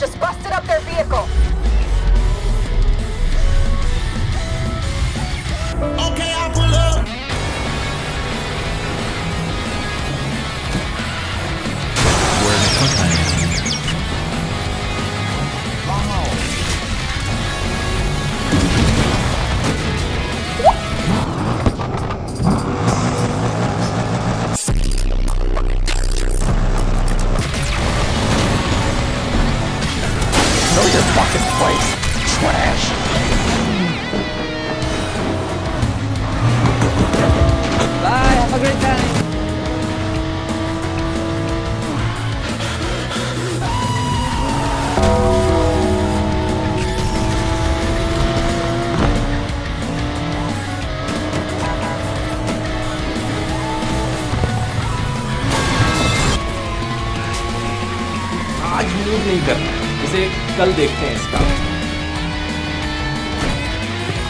just busted up their vehicle. fucking place, trash. Bye, have a great time. आज mood नहीं करना इसे कल देखते हैं इसका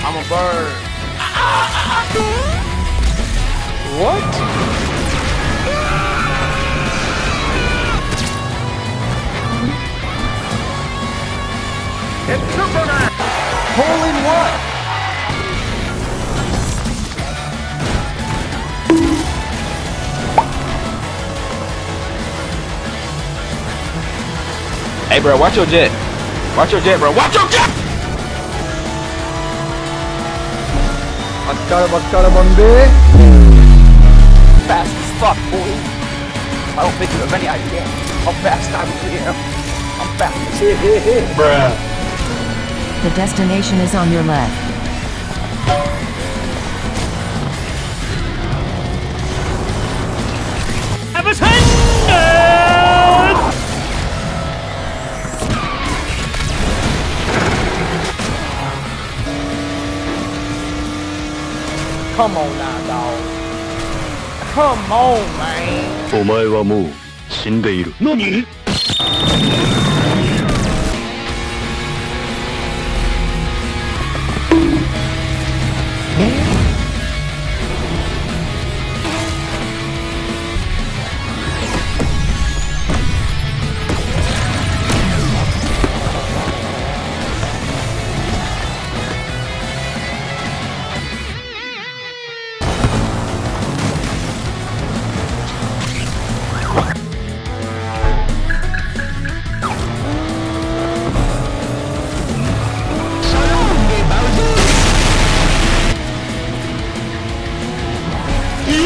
I'm a bird. What? It's Superman. Hole in one! Hey bro, watch your jet. Watch your jet, bro. Watch your jet! Bakkar bakkar bande. Fast as fuck, boy. I don't think you have any idea how fast I really am. I'm fast. bruh. The destination is on your left. Come on now, dog. Come on, man. お前はもう死んでいる何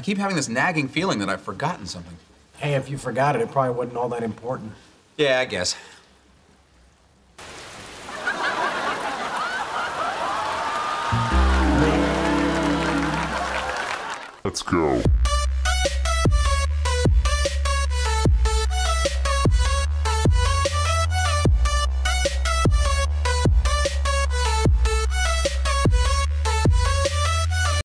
I keep having this nagging feeling that I've forgotten something. Hey, if you forgot it, it probably wasn't all that important. Yeah, I guess. Let's go